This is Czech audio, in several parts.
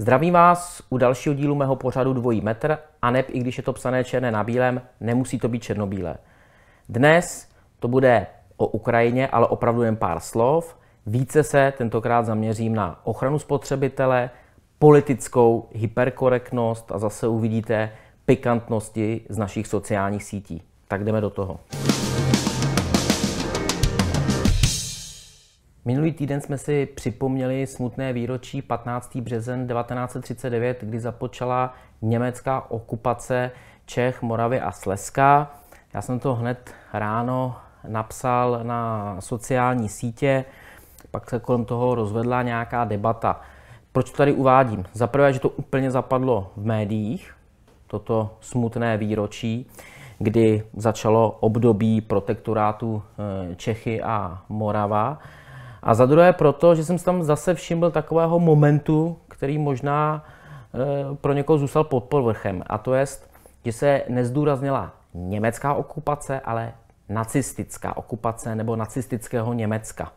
Zdravím vás u dalšího dílu mého pořadu Dvojí metr, a neb i když je to psané černé na bílém, nemusí to být černobílé. Dnes to bude o Ukrajině, ale opravdu jen pár slov. Více se tentokrát zaměřím na ochranu spotřebitele, politickou hyperkorektnost a zase uvidíte pikantnosti z našich sociálních sítí. Tak jdeme do toho. Minulý týden jsme si připomněli smutné výročí 15. březen 1939, kdy započala německá okupace Čech, Moravy a Slezska. Já jsem to hned ráno napsal na sociální sítě, pak se kolem toho rozvedla nějaká debata. Proč to tady uvádím? Za prvé, že to úplně zapadlo v médiích, toto smutné výročí, kdy začalo období protektorátu eh, Čechy a Morava. A za druhé proto, že jsem tam zase všiml takového momentu, který možná eh, pro někoho zůstal pod povrchem. A to je, že se nezdůraznila německá okupace, ale nacistická okupace nebo nacistického Německa.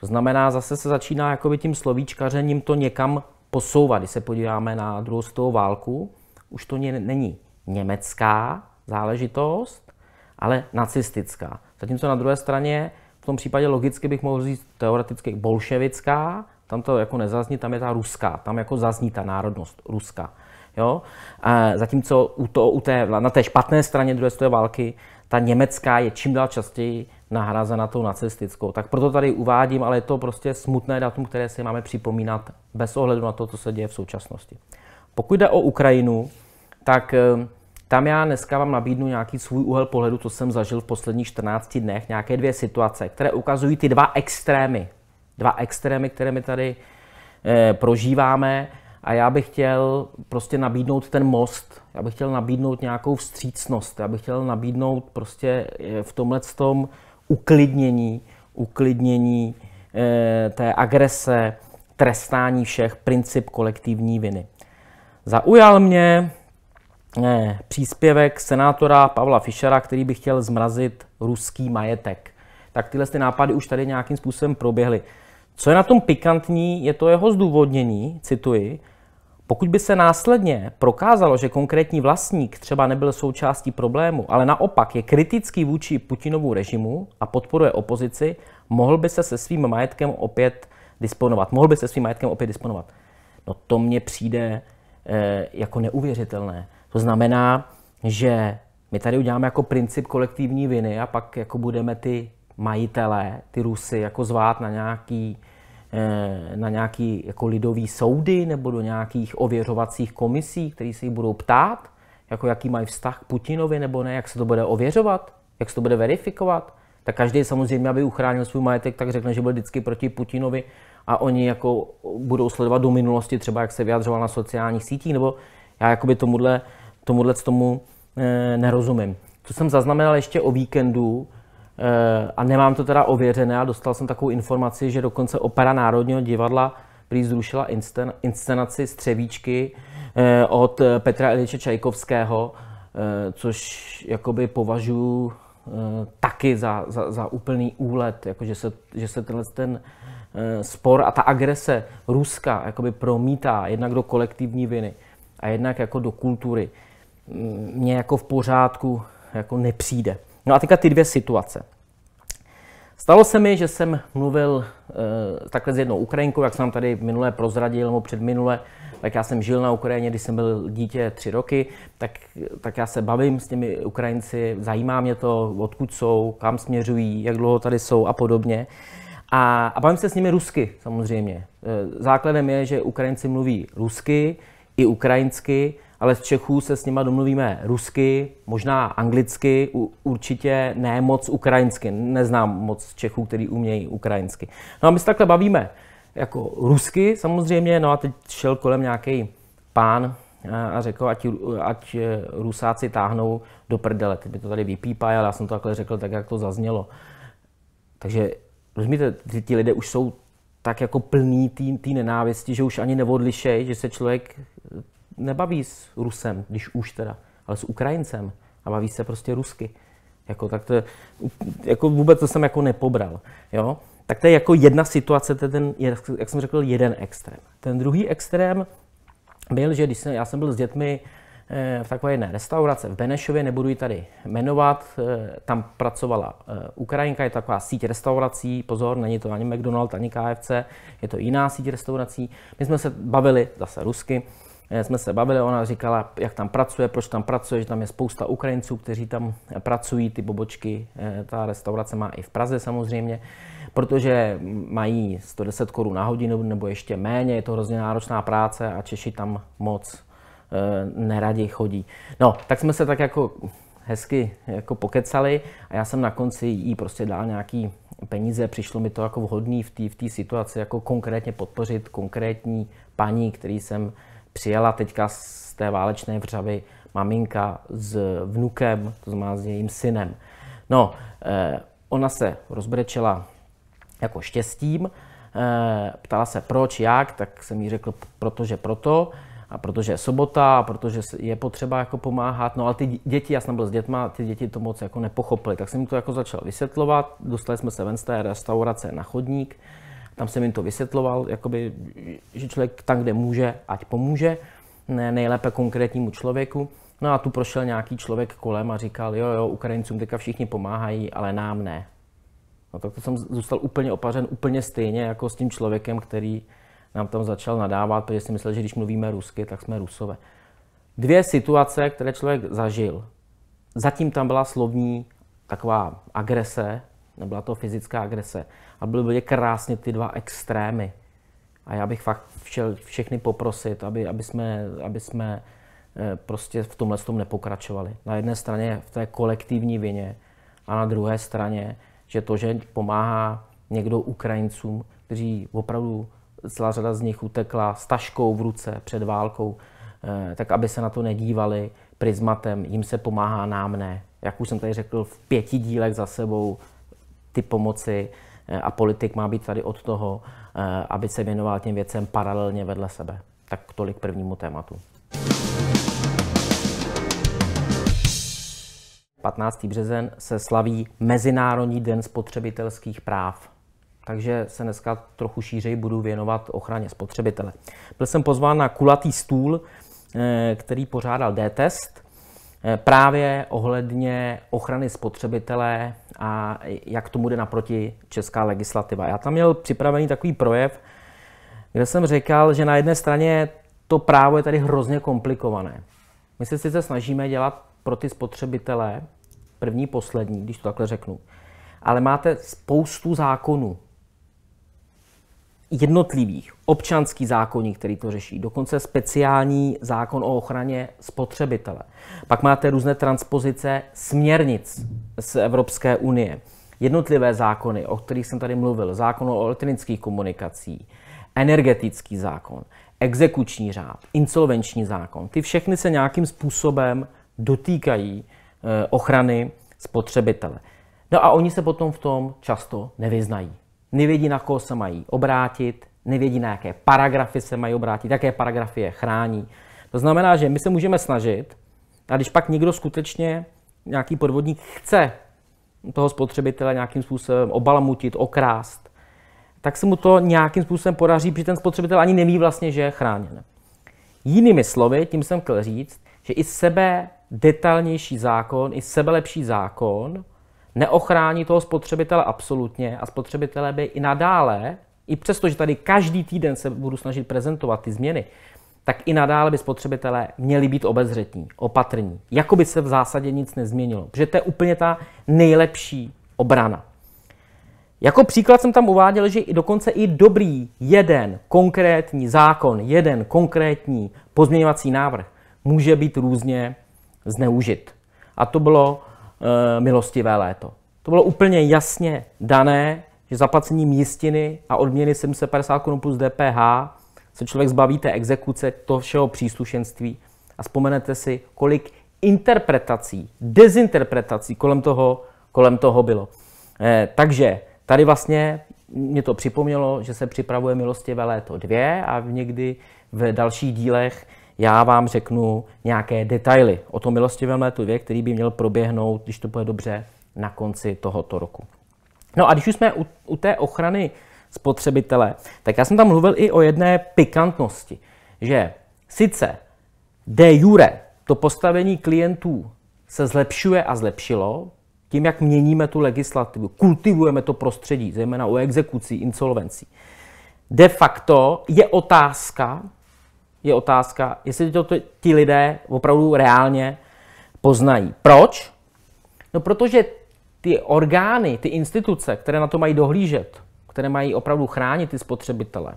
To znamená, zase se začíná jakoby tím slovíčkařením to někam posouvat. Když se podíváme na druhou světovou válku, už to není německá záležitost, ale nacistická. Zatímco na druhé straně tom případě logicky bych mohl říct teoreticky bolševická, tam to jako nezazní, tam je ta ruská, tam jako zazní ta národnost ruská. Jo? A zatímco u to, u té, na té špatné straně druhé světové války ta německá je čím dál častěji nahrazena tou nacistickou. Tak proto tady uvádím, ale je to prostě smutné datum, které si máme připomínat bez ohledu na to, co se děje v současnosti. Pokud jde o Ukrajinu, tak eh, tam já dneska vám nabídnu nějaký svůj úhel pohledu, co jsem zažil v posledních 14 dnech, nějaké dvě situace, které ukazují ty dva extrémy. Dva extrémy, které my tady e, prožíváme a já bych chtěl prostě nabídnout ten most, já bych chtěl nabídnout nějakou vstřícnost, já bych chtěl nabídnout prostě eh, v tomhle tom uklidnění, uklidnění e, té agrese, trestání všech, princip kolektivní viny. Zaujal mě ne, příspěvek senátora Pavla Fischera, který by chtěl zmrazit ruský majetek. Tak tyhle ty nápady už tady nějakým způsobem proběhly. Co je na tom pikantní, je to jeho zdůvodnění, cituji, pokud by se následně prokázalo, že konkrétní vlastník třeba nebyl součástí problému, ale naopak je kritický vůči Putinovu režimu a podporuje opozici, mohl by se se svým majetkem opět disponovat. Mohl by se svým majetkem opět disponovat. No to mně přijde e, jako neuvěřitelné. To znamená, že my tady uděláme jako princip kolektivní viny a pak jako budeme ty majitelé, ty Rusy, jako zvát na nějaký, eh, na nějaký jako lidový soudy nebo do nějakých ověřovacích komisí, které se jich budou ptát, jako jaký mají vztah k Putinovi nebo ne, jak se to bude ověřovat, jak se to bude verifikovat. Tak každý samozřejmě, aby uchránil svůj majetek, tak řekne, že byl vždycky proti Putinovi a oni jako budou sledovat do minulosti, třeba jak se vyjadřoval na sociálních sítích, nebo já jakoby tomuhle, tomuhle tomu e, nerozumím. Co jsem zaznamenal ještě o víkendu, a nemám to teda ověřené, a dostal jsem takovou informaci, že dokonce Opera Národního divadla prý zrušila inscen, inscenaci Střevíčky e, od Petra Iliče Čajkovského, e, což jakoby považuji taky za, za, za úplný úlet, jako že, se, že se tenhle ten spor a ta agrese Ruska jakoby promítá jednak do kolektivní viny a jednak jako do kultury mně jako v pořádku jako nepřijde. No a teďka ty dvě situace. Stalo se mi, že jsem mluvil e, takhle s jednou Ukrajinkou, jak jsem tady minule prozradil, nebo předminule, tak já jsem žil na Ukrajině, když jsem byl dítě tři roky, tak, tak já se bavím s těmi Ukrajinci, zajímá mě to, odkud jsou, kam směřují, jak dlouho tady jsou a podobně. A, a bavím se s nimi rusky samozřejmě. E, základem je, že Ukrajinci mluví rusky, i ukrajinsky, ale z Čechů se s nima domluvíme rusky, možná anglicky, určitě ne moc ukrajinsky. Neznám moc Čechů, kteří umějí ukrajinsky. No a my se takhle bavíme jako rusky samozřejmě, no a teď šel kolem nějaký pán a řekl, ať, ať rusáci táhnou do prdele. Teď by to tady vypípají, ale já jsem to takhle řekl tak, jak to zaznělo. Takže rozumíte, ti lidé už jsou tak jako plný té nenávisti, že už ani neodlišej, že se člověk nebaví s Rusem, když už teda, ale s Ukrajincem a baví se prostě rusky. Jako, tak to, jako vůbec to jsem jako nepobral. Jo? Tak to je jako jedna situace, to je ten, jak jsem řekl, jeden extrém. Ten druhý extrém byl, že když jsem, já jsem byl s dětmi eh, v takové jedné restaurace v Benešově, nebudu ji tady jmenovat, eh, tam pracovala eh, Ukrajinka, je taková síť restaurací, pozor, není to ani McDonald's, ani KFC, je to jiná síť restaurací. My jsme se bavili zase rusky, jsme se bavili, ona říkala, jak tam pracuje, proč tam pracuje, že tam je spousta Ukrajinců, kteří tam pracují, ty bobočky, ta restaurace má i v Praze samozřejmě protože mají 110 korun na hodinu nebo ještě méně, je to hrozně náročná práce a Češi tam moc e, neradi chodí. No, tak jsme se tak jako hezky jako pokecali a já jsem na konci jí prostě dal nějaký peníze, přišlo mi to jako vhodný v té v situaci, jako konkrétně podpořit konkrétní paní, který jsem přijela teďka z té válečné vřavy, maminka s vnukem, to znamená s jejím synem. No, eh, ona se rozbrečela jako štěstím. Eh, ptala se proč, jak, tak jsem jí řekl, protože proto, a protože je sobota, a protože je potřeba jako pomáhat. No ale ty děti, já jsem byl s dětma, ty děti to moc jako nepochopily, tak jsem jim to jako začal vysvětlovat. Dostali jsme se ven z té restaurace na chodník, tam jsem jim to vysvětloval, jakoby, že člověk tam, kde může, ať pomůže, ne, nejlépe konkrétnímu člověku. No a tu prošel nějaký člověk kolem a říkal, jo, jo, Ukrajincům teďka všichni pomáhají, ale nám ne. No tak to jsem zůstal úplně opařen, úplně stejně jako s tím člověkem, který nám tam začal nadávat, protože si myslel, že když mluvíme rusky, tak jsme rusové. Dvě situace, které člověk zažil. Zatím tam byla slovní taková agrese, nebyla to fyzická agrese, a byly byly krásně ty dva extrémy. A já bych fakt chtěl všechny poprosit, aby, aby jsme, aby jsme eh, prostě v tomhle tom nepokračovali. Na jedné straně v té kolektivní vině a na druhé straně že to, že pomáhá někdo Ukrajincům, kteří opravdu celá řada z nich utekla s taškou v ruce před válkou, eh, tak aby se na to nedívali prismatem, jim se pomáhá, nám ne. Jak už jsem tady řekl, v pěti dílech za sebou ty pomoci eh, a politik má být tady od toho, eh, aby se věnoval těm věcem paralelně vedle sebe. Tak tolik prvnímu tématu. 15. březen se slaví Mezinárodní den spotřebitelských práv. Takže se dneska trochu šířej budu věnovat ochraně spotřebitele. Byl jsem pozván na kulatý stůl, eh, který pořádal D-test, právě ohledně ochrany spotřebitele a jak tomu jde naproti česká legislativa. Já tam měl připravený takový projev, kde jsem říkal, že na jedné straně to právo je tady hrozně komplikované. My se sice snažíme dělat pro ty spotřebitele, první, poslední, když to takhle řeknu, ale máte spoustu zákonů, jednotlivých, občanský zákonník, který to řeší, dokonce speciální zákon o ochraně spotřebitele. Pak máte různé transpozice směrnic z Evropské unie, jednotlivé zákony, o kterých jsem tady mluvil, zákon o elektronických komunikacích, energetický zákon, exekuční řád, insolvenční zákon. Ty všechny se nějakým způsobem dotýkají eh, ochrany spotřebitele. No a oni se potom v tom často nevyznají. Nevědí, na koho se mají obrátit, nevědí, na jaké paragrafy se mají obrátit, jaké paragrafy je chrání. To znamená, že my se můžeme snažit, a když pak někdo skutečně, nějaký podvodník chce toho spotřebitele nějakým způsobem obalamutit, okrást, tak se mu to nějakým způsobem podaří, protože ten spotřebitel ani neví vlastně, že je chráněn. Jinými slovy, tím jsem chtěl říct, že i sebe detailnější zákon, i sebelepší zákon neochrání toho spotřebitele absolutně a spotřebitele by i nadále, i přesto, že tady každý týden se budu snažit prezentovat ty změny, tak i nadále by spotřebitelé měli být obezřetní, opatrní. Jako by se v zásadě nic nezměnilo, protože to je úplně ta nejlepší obrana. Jako příklad jsem tam uváděl, že i dokonce i dobrý jeden konkrétní zákon, jeden konkrétní pozměňovací návrh může být různě zneužit. A to bylo milostivé léto. To bylo úplně jasně dané, že zaplacením jistiny a odměny 750 korun plus DPH se člověk zbaví té exekuce, toho všeho příslušenství a vzpomenete si, kolik interpretací, dezinterpretací kolem toho, kolem toho bylo. E, takže tady vlastně mě to připomnělo, že se připravuje milostivé léto 2 a někdy v dalších dílech já vám řeknu nějaké detaily o tom milostivém létu 2, který by měl proběhnout, když to bude dobře, na konci tohoto roku. No a když už jsme u, u té ochrany spotřebitele, tak já jsem tam mluvil i o jedné pikantnosti, že sice de jure to postavení klientů se zlepšuje a zlepšilo, tím, jak měníme tu legislativu, kultivujeme to prostředí, zejména u exekucí, insolvencí. De facto je otázka, je otázka, jestli to ti lidé opravdu reálně poznají. Proč? No protože ty orgány, ty instituce, které na to mají dohlížet, které mají opravdu chránit ty spotřebitele,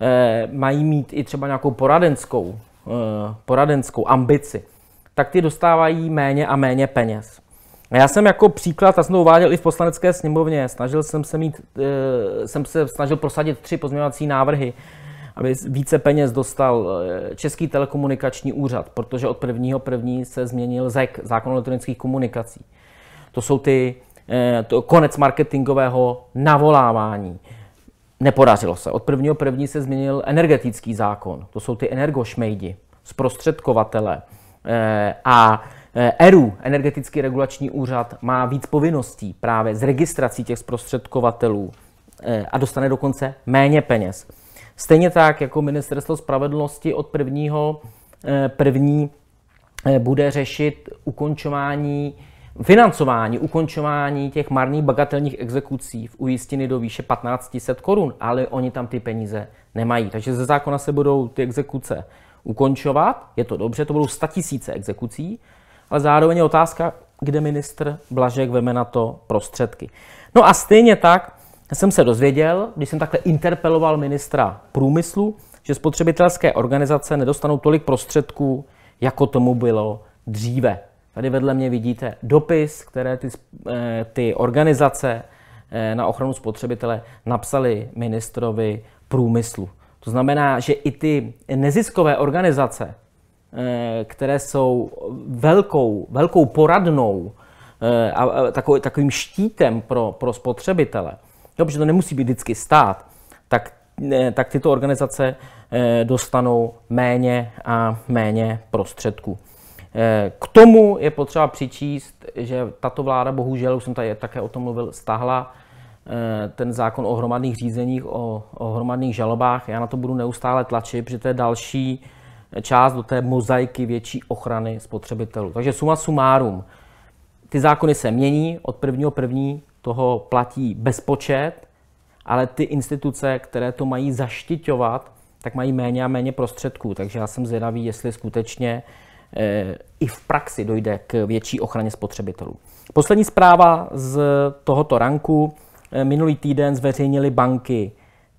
eh, mají mít i třeba nějakou poradenskou, eh, poradenskou ambici, tak ty dostávají méně a méně peněz. A já jsem jako příklad, a jsem to uváděl i v poslanecké sněmovně, snažil jsem se mít, eh, jsem se snažil prosadit tři pozměňovací návrhy, aby více peněz dostal Český telekomunikační úřad, protože od prvního první se změnil ZEK, zákon o elektronických komunikací. To jsou ty, to konec marketingového navolávání. Nepodařilo se. Od prvního první se změnil energetický zákon. To jsou ty energošmejdi, zprostředkovatele. A ERU, Energetický regulační úřad, má víc povinností právě z registrací těch zprostředkovatelů a dostane dokonce méně peněz. Stejně tak jako Ministerstvo spravedlnosti od prvního první bude řešit ukončování financování, ukončování těch marných bagatelních exekucí v ujistiny do výše 1500 korun, ale oni tam ty peníze nemají. Takže ze zákona se budou ty exekuce ukončovat, je to dobře, to budou 100 tisíce exekucí, ale zároveň je otázka, kde ministr Blažek veme na to prostředky. No a stejně tak jsem se dozvěděl, když jsem takhle interpeloval ministra průmyslu, že spotřebitelské organizace nedostanou tolik prostředků, jako tomu bylo dříve. Tady vedle mě vidíte dopis, které ty, eh, ty organizace eh, na ochranu spotřebitele napsali ministrovi průmyslu. To znamená, že i ty neziskové organizace, eh, které jsou velkou, velkou poradnou a takovým štítem pro, pro spotřebitele, dobře, to nemusí být vždycky stát, tak, tak tyto organizace dostanou méně a méně prostředků. Eh, k tomu je potřeba přičíst, že tato vláda, bohužel, už jsem tady také o tom mluvil, stáhla eh, ten zákon o hromadných řízeních, o, o hromadných žalobách. Já na to budu neustále tlačit, protože to je další část do té mozaiky větší ochrany spotřebitelů. Takže suma sumárum, ty zákony se mění, od prvního první toho platí bezpočet, ale ty instituce, které to mají zaštiťovat, tak mají méně a méně prostředků. Takže já jsem zvědavý, jestli skutečně Eh, i v praxi dojde k větší ochraně spotřebitelů. Poslední zpráva z tohoto ranku. Eh, minulý týden zveřejnili banky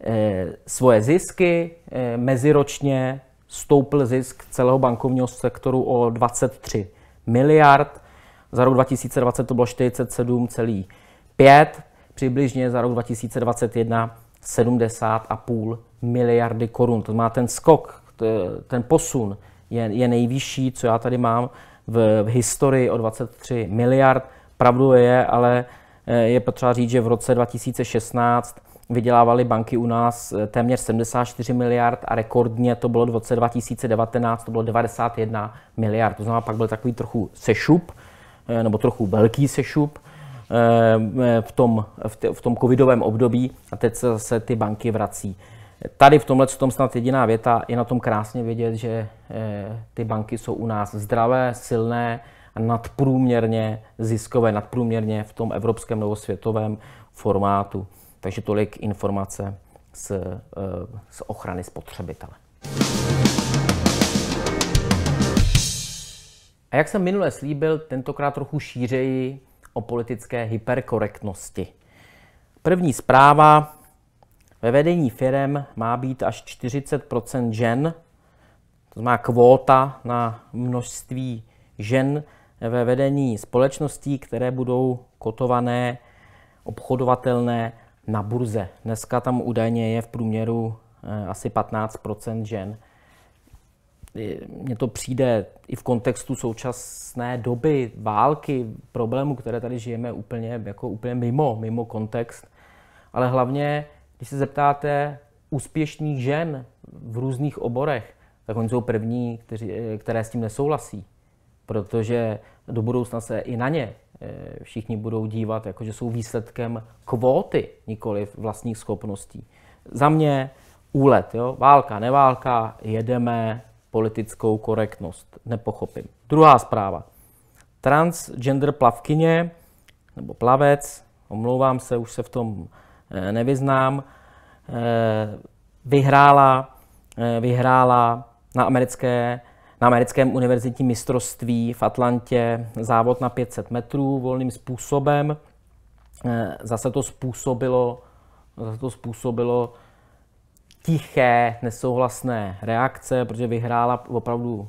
eh, svoje zisky. Meziročně stoupl zisk celého bankovního sektoru o 23 miliard. Za rok 2020 to bylo 47,5, přibližně za rok 2021 70,5 miliardy korun. To má ten skok, ten posun je, je nejvyšší, co já tady mám v, v historii o 23 miliard. Pravdu je, ale eh, je potřeba říct, že v roce 2016 vydělávaly banky u nás eh, téměř 74 miliard a rekordně to bylo v roce 2019, to bylo 91 miliard. To znamená, pak byl takový trochu sešup, eh, nebo trochu velký sešup v tom, v tom covidovém období a teď se ty banky vrací. Tady v tomhle tom snad jediná věta je na tom krásně vidět, že eh, ty banky jsou u nás zdravé, silné a nadprůměrně ziskové, nadprůměrně v tom evropském nebo světovém formátu. Takže tolik informace z, eh, z ochrany spotřebitele. A jak jsem minule slíbil, tentokrát trochu šířeji o politické hyperkorektnosti. První zpráva ve vedení firm má být až 40% žen, to znamená kvóta na množství žen ve vedení společností, které budou kotované, obchodovatelné na burze. Dneska tam údajně je v průměru eh, asi 15% žen. Mně to přijde i v kontextu současné doby, války, problémů, které tady žijeme úplně, jako úplně mimo, mimo kontext ale hlavně, když se zeptáte úspěšných žen v různých oborech, tak oni jsou první, kteří, které s tím nesouhlasí. Protože do budoucna se i na ně eh, všichni budou dívat, jako že jsou výsledkem kvóty, nikoli vlastních schopností. Za mě úlet, jo? válka, neválka, jedeme politickou korektnost, nepochopím. Druhá zpráva. Transgender plavkyně, nebo plavec, omlouvám se, už se v tom eh, nevyznám, eh, vyhrála, vyhrála na americké na americkém univerzitním mistrovství v Atlantě závod na 500 metrů volným způsobem. Eh, zase to způsobilo, zase to způsobilo tiché, nesouhlasné reakce, protože vyhrála opravdu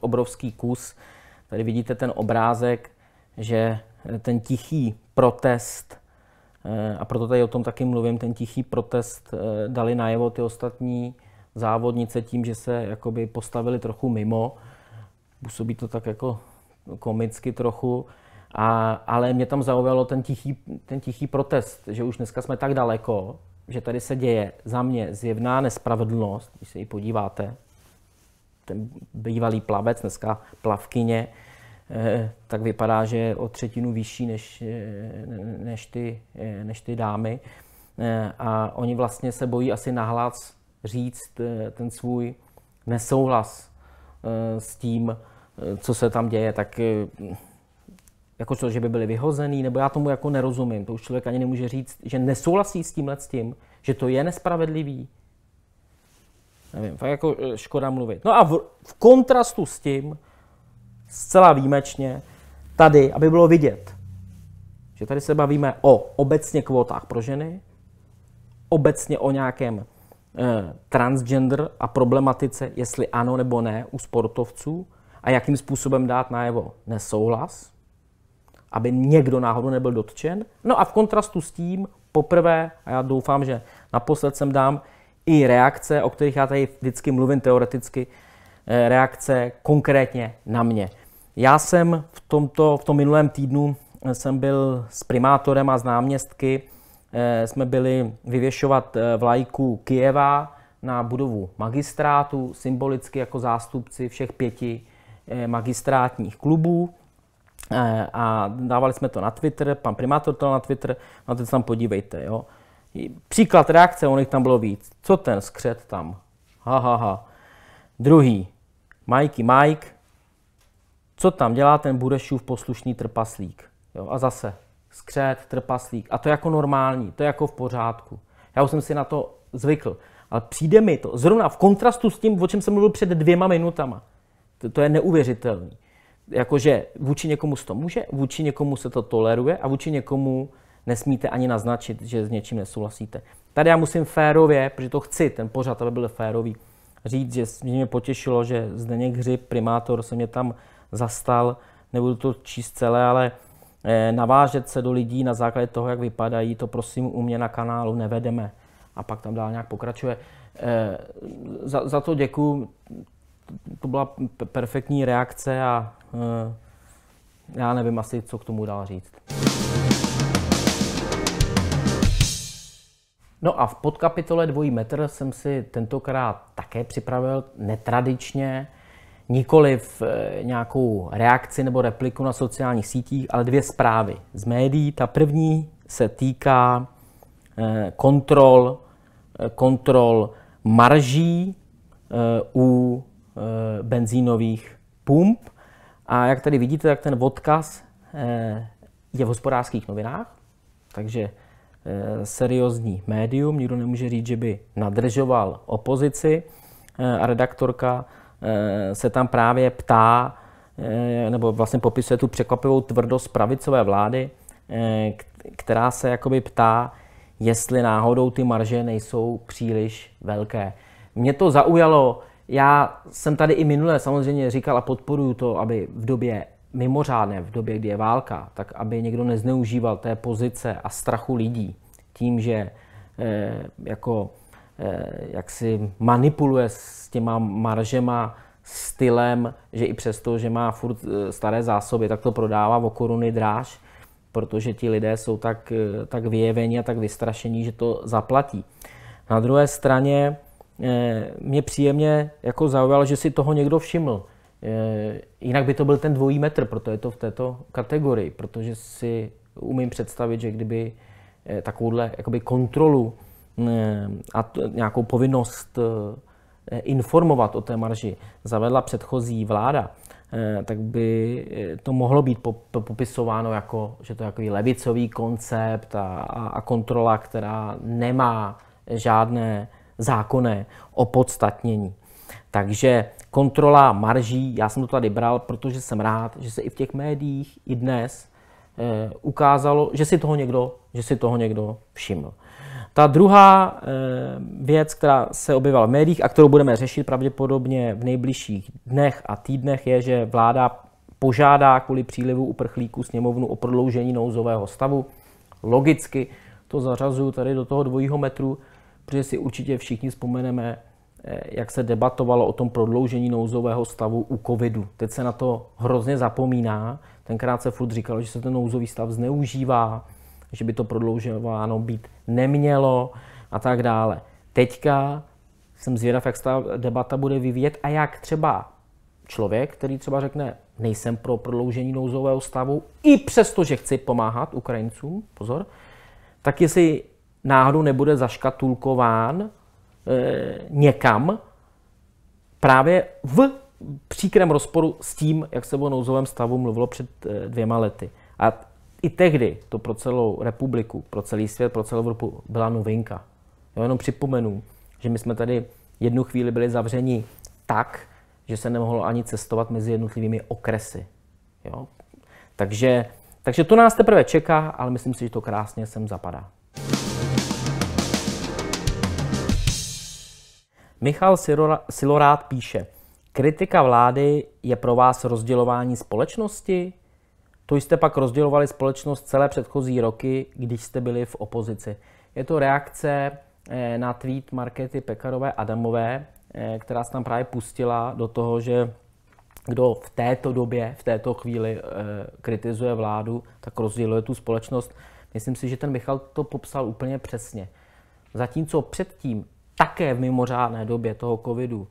obrovský kus. Tady vidíte ten obrázek, že ten tichý protest, eh, a proto tady o tom taky mluvím, ten tichý protest eh, dali najevo ty ostatní závodnice tím, že se jakoby postavili trochu mimo. Působí to tak jako komicky trochu. A, ale mě tam zaujalo ten tichý, ten tichý protest, že už dneska jsme tak daleko, že tady se děje za mě zjevná nespravedlnost, když se ji podíváte, ten bývalý plavec, dneska plavkyně, eh, tak vypadá, že je o třetinu vyšší než, eh, než, ty, eh, než ty dámy. A oni vlastně se bojí asi nahlas říct ten svůj nesouhlas s tím, co se tam děje, tak jako to, že by byli vyhozený, nebo já tomu jako nerozumím. To už člověk ani nemůže říct, že nesouhlasí s tímhle s tím, že to je nespravedlivý. Nevím, fakt jako škoda mluvit. No a v, v kontrastu s tím, zcela výjimečně, tady, aby bylo vidět, že tady se bavíme o obecně kvótách pro ženy, obecně o nějakém Eh, transgender a problematice, jestli ano nebo ne u sportovců a jakým způsobem dát najevo nesouhlas, aby někdo náhodou nebyl dotčen. No a v kontrastu s tím poprvé, a já doufám, že naposled sem dám i reakce, o kterých já tady vždycky mluvím teoreticky, eh, reakce konkrétně na mě. Já jsem v, tomto, v tom minulém týdnu eh, jsem byl s primátorem a s náměstky Eh, jsme byli vyvěšovat vlajku Kijeva na budovu magistrátu, symbolicky jako zástupci všech pěti magistrátních klubů. A dávali jsme to na Twitter, pan primátor to na Twitter, na to se tam podívejte. Jo. Příklad reakce, on jich tam bylo víc. Co ten skřet tam? Ha, ha, ha. Druhý, Mikey Mike, co tam dělá ten Burešův poslušný trpaslík? Jo, a zase, skřet, trpaslík. A to je jako normální, to je jako v pořádku. Já už jsem si na to zvykl. Ale přijde mi to zrovna v kontrastu s tím, o čem jsem mluvil před dvěma minutama. To, to je neuvěřitelné. Jakože vůči někomu se to může, vůči někomu se to toleruje a vůči někomu nesmíte ani naznačit, že s něčím nesouhlasíte. Tady já musím férově, protože to chci, ten pořad, aby byl férový, říct, že mě potěšilo, že Zdeněk Hřib, primátor, se mě tam zastal, nebudu to číst celé, ale Eh, navážet se do lidí na základě toho, jak vypadají, to prosím u mě na kanálu nevedeme. A pak tam dál nějak pokračuje. Eh, za, za to děkuji, to byla perfektní reakce a já nevím asi, co k tomu dál říct. No a v podkapitole dvojí metr jsem si tentokrát také připravil netradičně nikoli v eh, nějakou reakci nebo repliku na sociálních sítích, ale dvě zprávy z médií. Ta první se týká eh, kontrol, eh, kontrol marží u benzínových pump. A jak tady vidíte, tak ten odkaz je v hospodářských novinách, takže seriózní médium, nikdo nemůže říct, že by nadržoval opozici a redaktorka Eh, se tam právě ptá, eh, nebo vlastně popisuje tu překvapivou tvrdost pravicové vlády, eh, která se jakoby ptá, jestli náhodou ty marže nejsou příliš velké. Mě to zaujalo, já jsem tady i minule samozřejmě říkal a podporuju to, aby v době mimořádné, v době, kdy je válka, tak aby někdo nezneužíval té pozice a strachu lidí tím, že jako Eh, jak si manipuluje s těma maržema stylem, že i přesto, že má furt eh, staré zásoby, tak to prodává o koruny dráž, protože ti lidé jsou tak, tak vyjevení a tak vystrašení, že to zaplatí. Na druhé straně eh, mě příjemně jako zaujalo, že si toho někdo všiml. Eh, jinak by to byl ten dvojí metr, proto je to v této kategorii, protože si umím představit, že kdyby eh, takovouhle jakoby kontrolu a nějakou povinnost informovat o té marži zavedla předchozí vláda, tak by to mohlo být popisováno jako, že to je takový levicový koncept a, a kontrola, která nemá žádné zákonné opodstatnění. Takže kontrola marží, já jsem to tady bral, protože jsem rád, že se i v těch médiích i dnes e, ukázalo, že si toho někdo, že si toho někdo všiml. Ta druhá e, věc, která se objevila v médiích a kterou budeme řešit pravděpodobně v nejbližších dnech a týdnech, je, že vláda požádá kvůli přílivu uprchlíků sněmovnu o prodloužení nouzového stavu. Logicky to zařazuju tady do toho dvojího metru, protože si určitě všichni vzpomeneme, eh, jak se debatovalo o tom prodloužení nouzového stavu u covidu. Teď se na to hrozně zapomíná. Tenkrát se furt říkalo, že se ten nouzový stav zneužívá, že by to prodloužováno být nemělo a tak dále. Teďka jsem zvědav, jak se ta debata bude vyvíjet a jak třeba člověk, který třeba řekne, nejsem pro prodloužení nouzového stavu, i přesto, že chci pomáhat Ukrajincům, pozor, tak jestli náhodou nebude zaškatulkován e, někam právě v příkrém rozporu s tím, jak se o nouzovém stavu mluvilo před e, dvěma lety. A i tehdy to pro celou republiku, pro celý svět, pro celou Evropu byla novinka. Jo, jenom připomenu, že my jsme tady jednu chvíli byli zavřeni tak, že se nemohlo ani cestovat mezi jednotlivými okresy. Jo? Takže, takže to nás teprve čeká, ale myslím si, že to krásně sem zapadá. Michal Silorát píše, kritika vlády je pro vás rozdělování společnosti? To jste pak rozdělovali společnost celé předchozí roky, když jste byli v opozici. Je to reakce eh, na tweet Markety Pekarové Adamové, eh, která se tam právě pustila do toho, že kdo v této době, v této chvíli eh, kritizuje vládu, tak rozděluje tu společnost. Myslím si, že ten Michal to popsal úplně přesně. Zatímco předtím také v mimořádné době toho covidu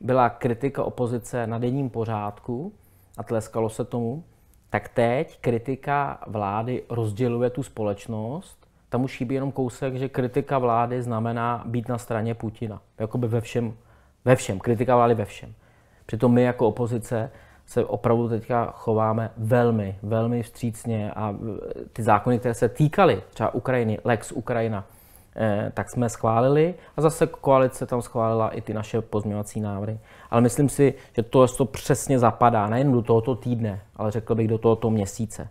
byla kritika opozice na denním pořádku a tleskalo se tomu, tak teď kritika vlády rozděluje tu společnost. Tam už chybí jenom kousek, že kritika vlády znamená být na straně Putina. Jakoby ve všem, ve všem. Kritika vlády ve všem. Přitom my jako opozice se opravdu teďka chováme velmi, velmi vstřícně a ty zákony, které se týkaly třeba Ukrajiny, Lex Ukrajina, tak jsme schválili a zase koalice tam schválila i ty naše pozměňovací návrhy. Ale myslím si, že to, to přesně zapadá nejen do tohoto týdne, ale řekl bych do tohoto měsíce.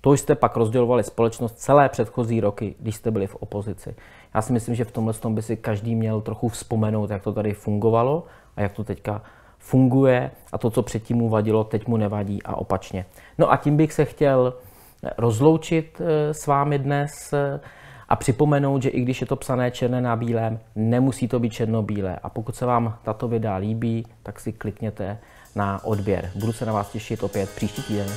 To jste pak rozdělovali společnost celé předchozí roky, když jste byli v opozici. Já si myslím, že v tomhle tom by si každý měl trochu vzpomenout, jak to tady fungovalo a jak to teďka funguje a to, co předtím mu vadilo, teď mu nevadí a opačně. No a tím bych se chtěl rozloučit eh, s vámi dnes a připomenout, že i když je to psané černé na bílém, nemusí to být černobílé. A pokud se vám tato videa líbí, tak si klikněte na odběr. Budu se na vás těšit opět příští týden.